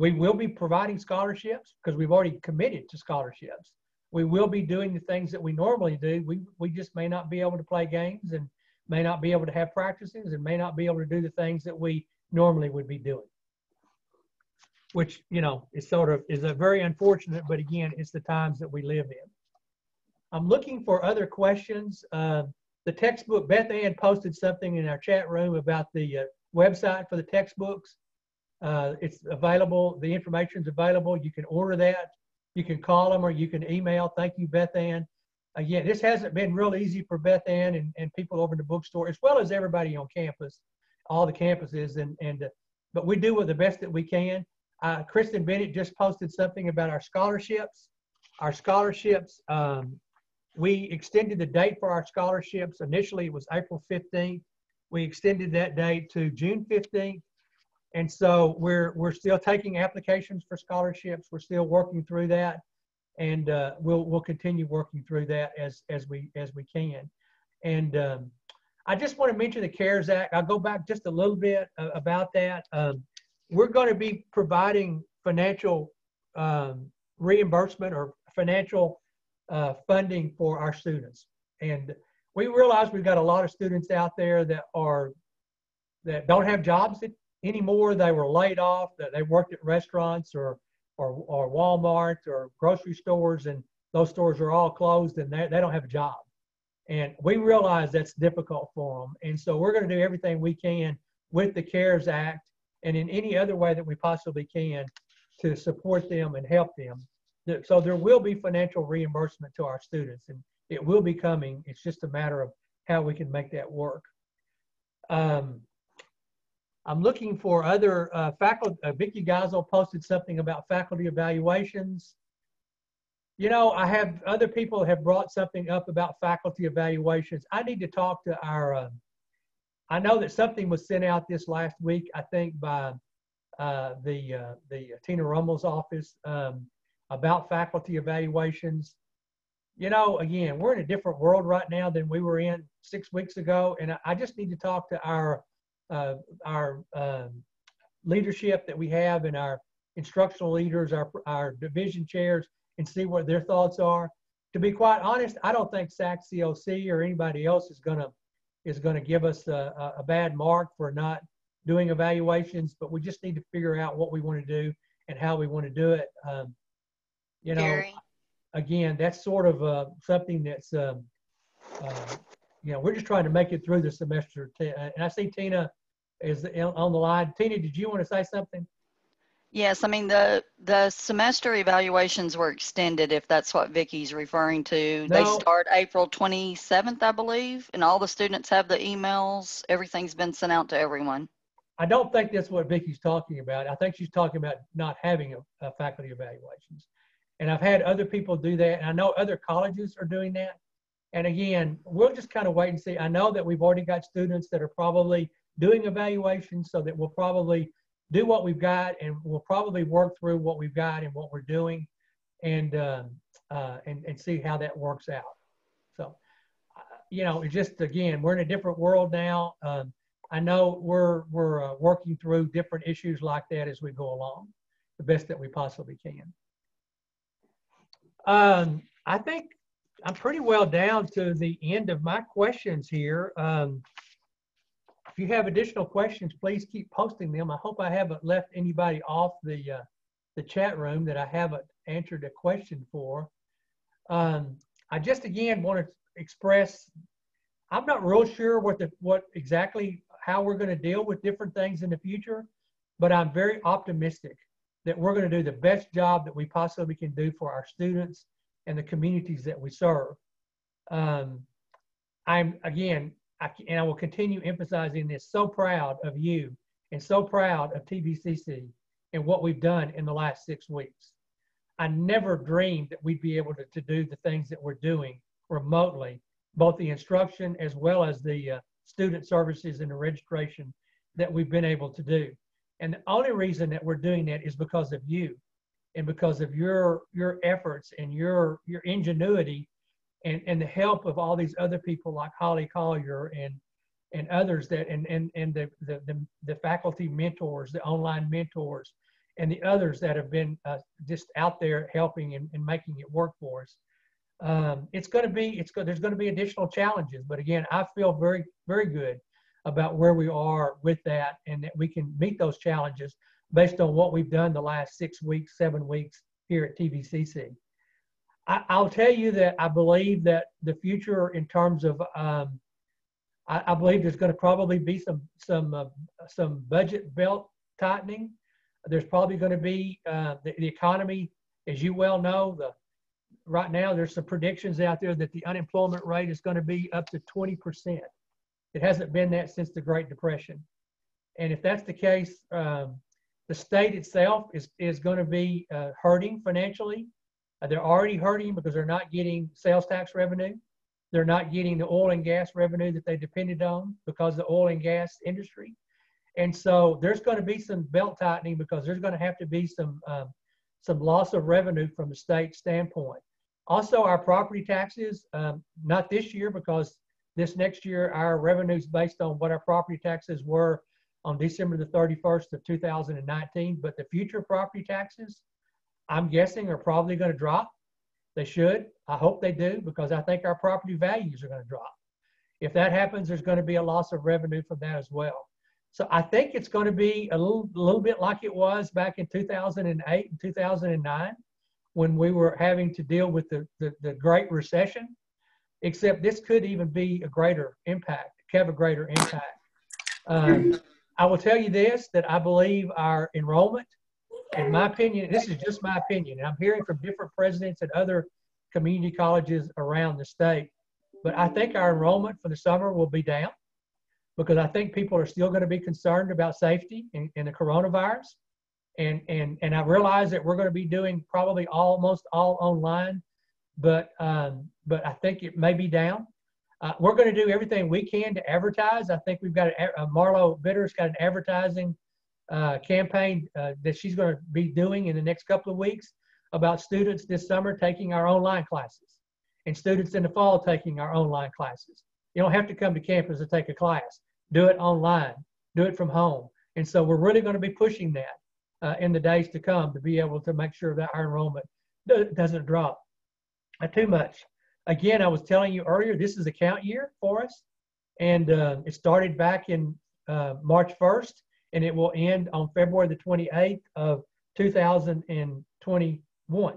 we will be providing scholarships because we've already committed to scholarships. We will be doing the things that we normally do. We, we just may not be able to play games and may not be able to have practices and may not be able to do the things that we normally would be doing which you know is sort of is a very unfortunate but again it's the times that we live in i'm looking for other questions uh, the textbook beth ann posted something in our chat room about the uh, website for the textbooks uh, it's available the information is available you can order that you can call them or you can email thank you beth ann again this hasn't been real easy for beth ann and, and people over in the bookstore as well as everybody on campus all the campuses and and uh, but we do with the best that we can uh, Kristen Bennett just posted something about our scholarships. Our scholarships, um, we extended the date for our scholarships. Initially, it was April 15th. We extended that date to June 15th. And so we're, we're still taking applications for scholarships. We're still working through that. And uh, we'll, we'll continue working through that as, as, we, as we can. And um, I just want to mention the CARES Act. I'll go back just a little bit uh, about that. Um, we're going to be providing financial um, reimbursement or financial uh, funding for our students. And we realize we've got a lot of students out there that are that don't have jobs anymore. They were laid off. That they worked at restaurants or or, or Walmart or grocery stores, and those stores are all closed, and they, they don't have a job. And we realize that's difficult for them. And so we're going to do everything we can with the CARES Act and in any other way that we possibly can to support them and help them. So there will be financial reimbursement to our students and it will be coming. It's just a matter of how we can make that work. Um, I'm looking for other uh, faculty. Uh, Vicki Geisel posted something about faculty evaluations. You know, I have other people have brought something up about faculty evaluations. I need to talk to our. Uh, I know that something was sent out this last week. I think by uh, the uh, the Tina Rummel's office um, about faculty evaluations. You know, again, we're in a different world right now than we were in six weeks ago, and I, I just need to talk to our uh, our um, leadership that we have and our instructional leaders, our, our division chairs, and see what their thoughts are. To be quite honest, I don't think SAC COC or anybody else is gonna is gonna give us a, a bad mark for not doing evaluations, but we just need to figure out what we want to do and how we want to do it. Um, you know, Gary. again, that's sort of uh, something that's, um, uh, you know, we're just trying to make it through the semester. Uh, And I see Tina is on the line. Tina, did you want to say something? Yes, I mean, the, the semester evaluations were extended, if that's what Vicky's referring to. They start April 27th, I believe, and all the students have the emails. Everything's been sent out to everyone. I don't think that's what Vicky's talking about. I think she's talking about not having a, a faculty evaluations. And I've had other people do that, and I know other colleges are doing that. And again, we'll just kind of wait and see. I know that we've already got students that are probably doing evaluations, so that we'll probably do what we've got, and we'll probably work through what we've got and what we're doing, and um, uh, and and see how that works out. So, uh, you know, just again, we're in a different world now. Um, I know we're we're uh, working through different issues like that as we go along, the best that we possibly can. Um, I think I'm pretty well down to the end of my questions here. Um, if you have additional questions, please keep posting them. I hope I haven't left anybody off the uh, the chat room that I haven't answered a question for. Um, I just again want to express I'm not real sure what the what exactly how we're going to deal with different things in the future, but I'm very optimistic that we're going to do the best job that we possibly can do for our students and the communities that we serve. Um, I'm again, I, and I will continue emphasizing this. So proud of you and so proud of TVCC and what we've done in the last six weeks. I never dreamed that we'd be able to, to do the things that we're doing remotely, both the instruction as well as the uh, student services and the registration that we've been able to do. And the only reason that we're doing that is because of you and because of your your efforts and your your ingenuity and, and the help of all these other people like Holly Collier and and others that and and, and the, the, the, the faculty mentors, the online mentors, and the others that have been uh, just out there helping and, and making it work for us. Um, it's going to be it's go, there's going to be additional challenges, but again, I feel very very good about where we are with that and that we can meet those challenges based on what we've done the last six weeks, seven weeks here at TVCC. I, will tell you that I believe that the future in terms of, um, I, I, believe there's going to probably be some some uh, some budget belt tightening. There's probably going to be uh, the, the economy, as you well know, the right now there's some predictions out there that the unemployment rate is going to be up to 20 percent. It hasn't been that since the Great Depression. And if that's the case, um, the state itself is, is going to be uh, hurting financially. Uh, they're already hurting because they're not getting sales tax revenue. They're not getting the oil and gas revenue that they depended on because of the oil and gas industry. And so there's going to be some belt tightening because there's going to have to be some um, some loss of revenue from the state standpoint. Also, our property taxes, um, not this year because this next year, our revenues based on what our property taxes were on December the 31st of 2019, but the future property taxes, I'm guessing are probably going to drop. They should. I hope they do because I think our property values are going to drop. If that happens, there's going to be a loss of revenue from that as well. So I think it's going to be a little, little bit like it was back in 2008 and 2009 when we were having to deal with the, the, the Great Recession, except this could even be a greater impact, have a greater impact. Um, I will tell you this, that I believe our enrollment, in my opinion, this is just my opinion, and I'm hearing from different presidents at other community colleges around the state, but I think our enrollment for the summer will be down because I think people are still going to be concerned about safety in, in the coronavirus. And, and, and I realize that we're going to be doing probably almost all online, but, um, but I think it may be down. Uh, we're going to do everything we can to advertise. I think we've got a, uh, Marlo Bitter's got an advertising uh, campaign uh, that she's going to be doing in the next couple of weeks about students this summer taking our online classes and students in the fall taking our online classes. You don't have to come to campus to take a class. Do it online. Do it from home. And so we're really going to be pushing that uh, in the days to come to be able to make sure that our enrollment do- doesn't drop uh, too much. Again, I was telling you earlier, this is account year for us, and uh, it started back in uh, March 1st, and it will end on February the 28th of 2021.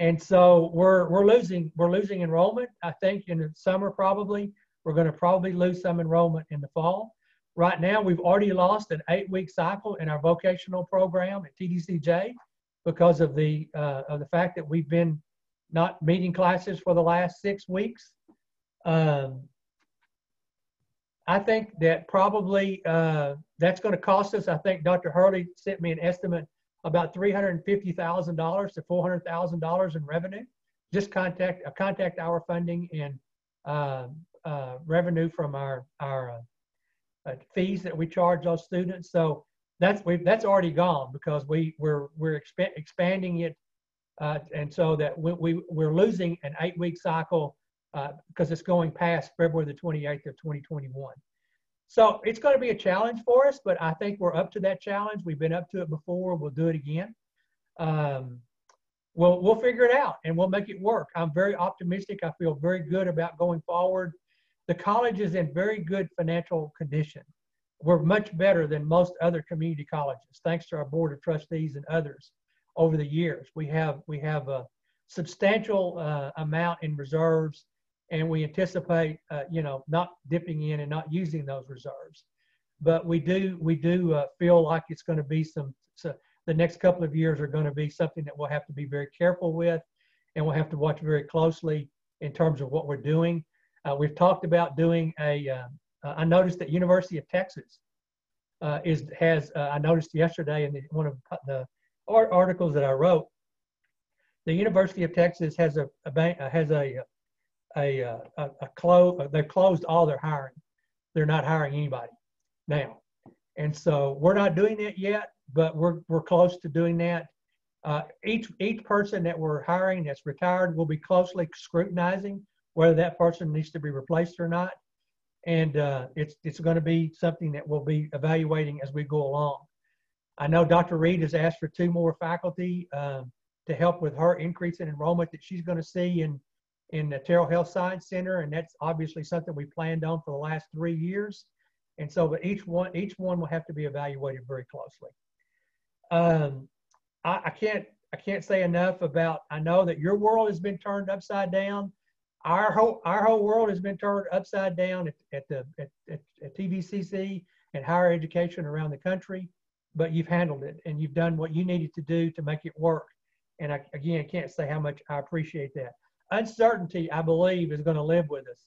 And so we're we're losing we're losing enrollment. I think in the summer probably we're going to probably lose some enrollment in the fall. Right now we've already lost an eight-week cycle in our vocational program at TDCJ because of the uh, of the fact that we've been not meeting classes for the last six weeks. Um, I think that probably uh, that's going to cost us. I think Dr. Hurley sent me an estimate about $350,000 to $400,000 in revenue. Just contact uh, contact our funding and uh, uh, revenue from our our uh, uh, fees that we charge those students. So that's we that's already gone because we we're we're exp expanding it, and so that we, we we're losing an eight week cycle because it's going past February the 28th of 2021. So it's going to be a challenge for us, but I think we're up to that challenge. We've been up to it before. We'll do it again. Um, we'll we'll figure it out and we'll make it work. I'm very optimistic. I feel very good about going forward. The college is in very good financial condition. We're much better than most other community colleges, thanks to our board of trustees and others over the years. We have we have a substantial uh, amount in reserves and we anticipate, uh, you know, not dipping in and not using those reserves. But we do we do uh, feel like it's going to be some. So the next couple of years are going to be something that we'll have to be very careful with, and we'll have to watch very closely in terms of what we're doing. Uh, we've talked about doing a. Uh, uh, I noticed that University of Texas uh, is has. I noticed yesterday in the, one of the articles that I wrote. The University of Texas has a, a bank, has a a, uh, a, a close, uh, they've closed all their hiring. They're not hiring anybody now. And so we're not doing that yet, but we're, we're close to doing that. Uh, each, each person that we're hiring that's retired will be closely scrutinizing whether that person needs to be replaced or not. And uh, it's, it's going to be something that we'll be evaluating as we go along. I know Dr. Reed has asked for two more faculty um, to help with her increase in enrollment that she's going to see in in the Terrell Health Science Center, and that's obviously something we planned on for the last three years. And so, but each one, each one will have to be evaluated very closely. Um, I, I can't, I can't say enough about. I know that your world has been turned upside down. Our whole, our whole world has been turned upside down at, at the at, at, at TVCC and higher education around the country. But you've handled it, and you've done what you needed to do to make it work. And I, again, i can't say how much I appreciate that uncertainty, I believe, is going to live with us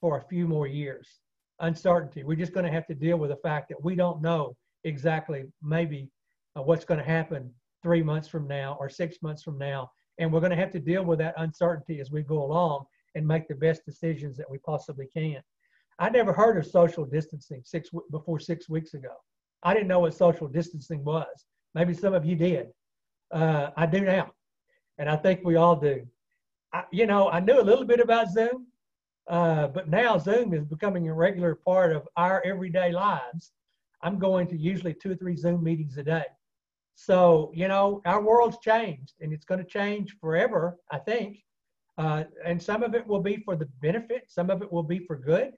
for a few more years. Uncertainty. We're just going to have to deal with the fact that we don't know exactly maybe uh, what's going to happen three months from now or six months from now. And we're going to have to deal with that uncertainty as we go along and make the best decisions that we possibly can. I never heard of social distancing six before six weeks ago. I didn't know what social distancing was. Maybe some of you did. Uh, I do now, and I think we all do. I, you know, I knew a little bit about Zoom, uh, but now Zoom is becoming a regular part of our everyday lives. I'm going to usually two or three Zoom meetings a day. So, you know, our world's changed and it's going to change forever, I think. Uh, and some of it will be for the benefit, some of it will be for good,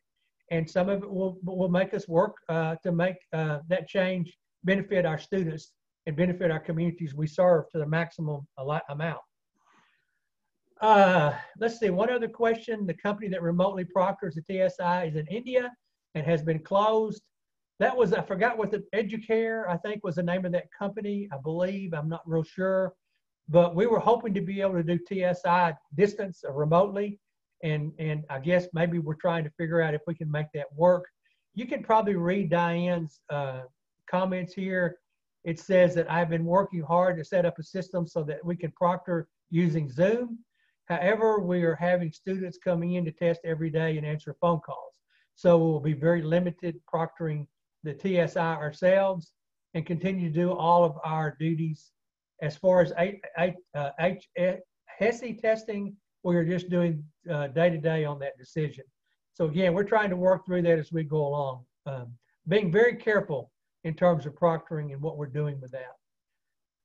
and some of it will, will make us work uh, to make uh, that change benefit our students and benefit our communities we serve to the maximum amount. Uh, let's see, one other question. The company that remotely proctors the TSI is in India and has been closed. That was, I forgot what the Educare, I think was the name of that company, I believe. I'm not real sure. But we were hoping to be able to do TSI distance or remotely. And, and I guess maybe we're trying to figure out if we can make that work. you can probably read Diane's uh, comments here. It says that I've been working hard to set up a system so that we can proctor using Zoom. However, we are having students coming in to test every day and answer phone calls. So we'll be very limited proctoring the TSI ourselves and continue to do all of our duties. As far as H, H, uh, HESI testing, we are just doing day to day on that decision. So again, we're trying to work through that as we go along, um, being very careful in terms of proctoring and what we're doing with that.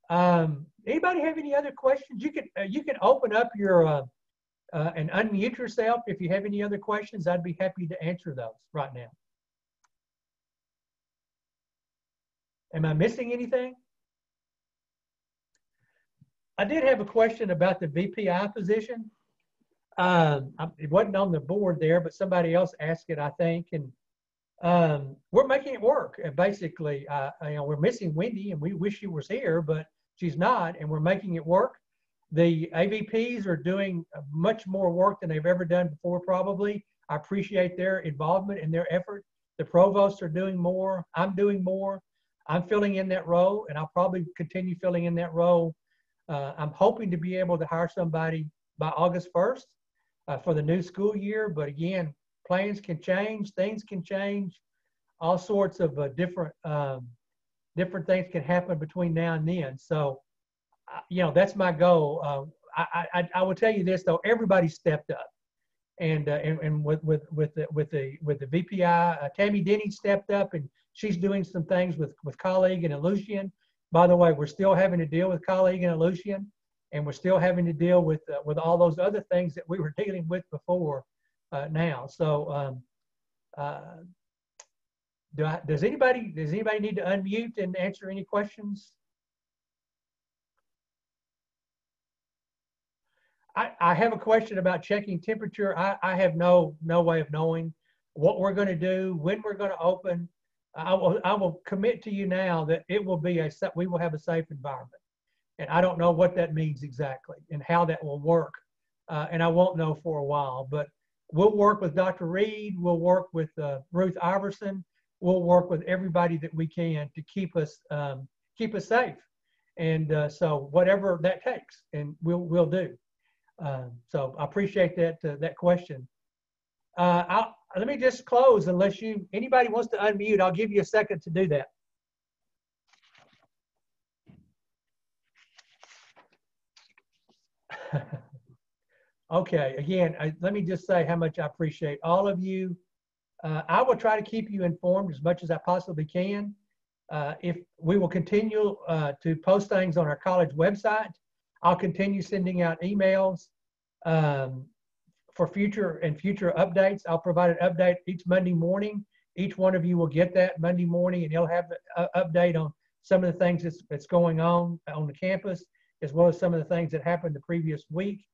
Um, anybody have any other questions? You can uh, you can open up your uh, uh, and unmute yourself if you have any other questions. I'd be happy to answer those right now. Am I missing anything? I did have a question about the VPI position. Um, it wasn't on the board there, but somebody else asked it, I think, and um, we're making it work. And Basically, uh, you know, we're missing Wendy, and we wish she was here, but she's not, and we're making it work. The AVPs are doing much more work than they've ever done before, probably. I appreciate their involvement and their effort. The provosts are doing more. I'm doing more. I'm filling in that role, and I'll probably continue filling in that role. Uh, I'm hoping to be able to hire somebody by August 1st uh, for the new school year. But again, plans can change, things can change, all sorts of uh, different um, different things can happen between now and then. So, you know, that's my goal. Uh, I, I, I will tell you this though, everybody stepped up, and uh, and, and with with with the with the with the VPI, uh, Tammy Denny stepped up, and she's doing some things with with colleague and Ellucian. By the way, we're still having to deal with colleague and Ellucian, and we're still having to deal with uh, with all those other things that we were dealing with before uh, now. So. Um, do I, does anybody does anybody need to unmute and answer any questions? I, I have a question about checking temperature. I, I have no no way of knowing what we're going to do, when we're going to open. I will I will commit to you now that it will be a we will have a safe environment, and I don't know what that means exactly and how that will work, uh, and I won't know for a while. But we'll work with Dr. Reed. We'll work with uh, Ruth Iverson we'll work with everybody that we can to keep us um, keep us safe. And uh, so whatever that takes, and we'll we'll do. Um, so I appreciate that uh, that question. Uh, let me just close. Unless you anybody wants to unmute, I'll give you a second to do that. okay. Again, I, let me just say how much I appreciate all of you uh, I will try to keep you informed as much as I possibly can. Uh, if we will continue uh, to post things on our college website, I'll continue sending out emails um, for future and future updates. I'll provide an update each Monday morning. Each one of you will get that Monday morning, and you'll have an update on some of the things that's, that's going on on the campus, as well as some of the things that happened the previous week.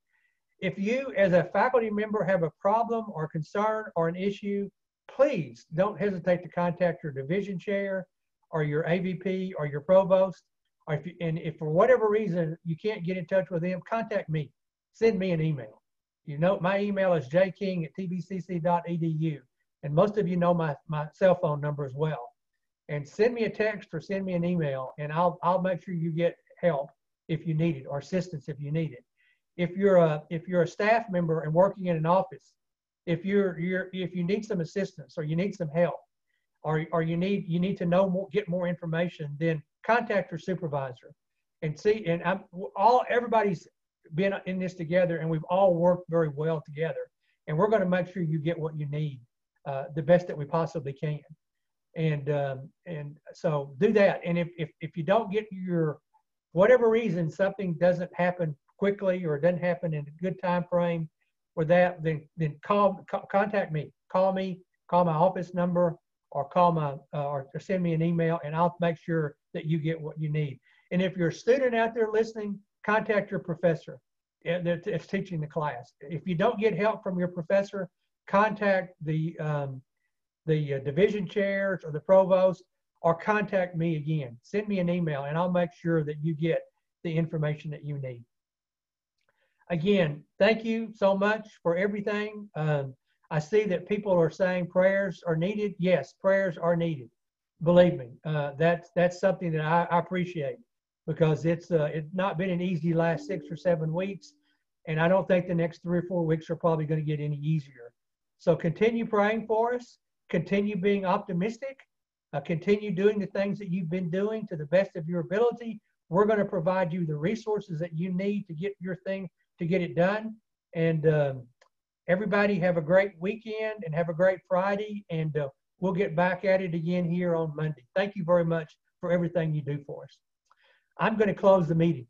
If you, as a faculty member, have a problem or concern or an issue, please don't hesitate to contact your division chair or your AVP or your provost. Or if you, and if for whatever reason you can't get in touch with them, contact me. Send me an email. You know, my email is jking at tvcc.edu. And most of you know my, my cell phone number as well. And send me a text or send me an email, and I'll, I'll make sure you get help if you need it or assistance if you need it. If you're a, if you're a staff member and working in an office if you're you're if you need some assistance or you need some help or or you need you need to know more get more information then contact your supervisor and see and I'm all everybody's been in this together and we've all worked very well together and we're going to make sure you get what you need uh, the best that we possibly can. And um, and so do that. And if, if if you don't get your whatever reason something doesn't happen quickly or it doesn't happen in a good time frame for that, then then call, contact me. Call me. Call my office number, or call my uh, or send me an email, and I'll make sure that you get what you need. And if you're a student out there listening, contact your professor that's teaching the class. If you don't get help from your professor, contact the um, the uh, division chairs or the provost, or contact me again. Send me an email, and I'll make sure that you get the information that you need again, thank you so much for everything. Um, I see that people are saying prayers are needed. Yes, prayers are needed. Believe me, uh, that's that's something that I, I appreciate because it's uh, it's not been an easy last six or seven weeks, and I don't think the next three or four weeks are probably going to get any easier. So continue praying for us. Continue being optimistic. Uh, continue doing the things that you've been doing to the best of your ability. We're going to provide you the resources that you need to get your thing to get it done. And um, everybody have a great weekend and have a great Friday. And uh, we'll get back at it again here on Monday. Thank you very much for everything you do for us. I'm going to close the meeting.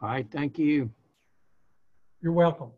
All right, thank you. You're welcome.